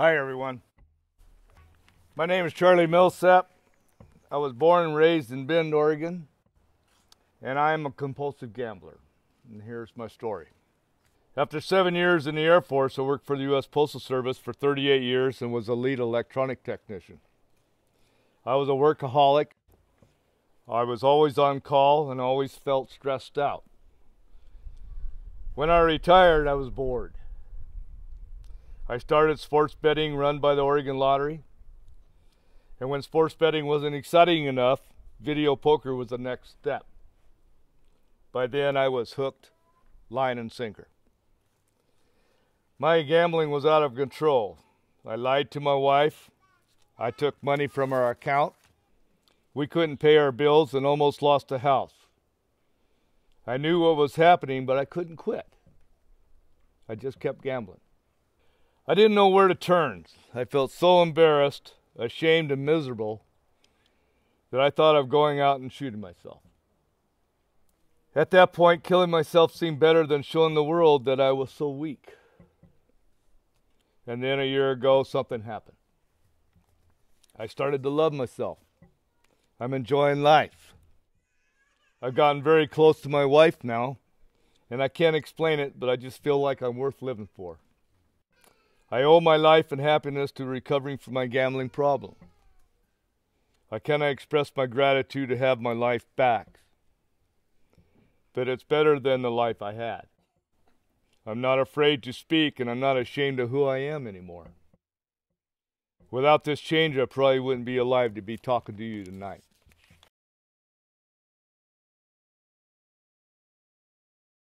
Hi, everyone. My name is Charlie Millsap. I was born and raised in Bend, Oregon, and I am a compulsive gambler. And here's my story. After seven years in the Air Force, I worked for the U.S. Postal Service for 38 years and was a lead electronic technician. I was a workaholic. I was always on call and always felt stressed out. When I retired, I was bored. I started sports betting run by the Oregon Lottery. And when sports betting wasn't exciting enough, video poker was the next step. By then, I was hooked, line and sinker. My gambling was out of control. I lied to my wife. I took money from our account. We couldn't pay our bills and almost lost a house. I knew what was happening, but I couldn't quit. I just kept gambling. I didn't know where to turn. I felt so embarrassed, ashamed, and miserable that I thought of going out and shooting myself. At that point, killing myself seemed better than showing the world that I was so weak. And then a year ago, something happened. I started to love myself. I'm enjoying life. I've gotten very close to my wife now, and I can't explain it, but I just feel like I'm worth living for. I owe my life and happiness to recovering from my gambling problem. I cannot express my gratitude to have my life back. But it's better than the life I had. I'm not afraid to speak, and I'm not ashamed of who I am anymore. Without this change, I probably wouldn't be alive to be talking to you tonight.